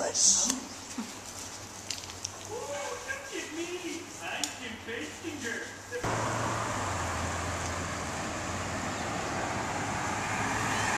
Nice.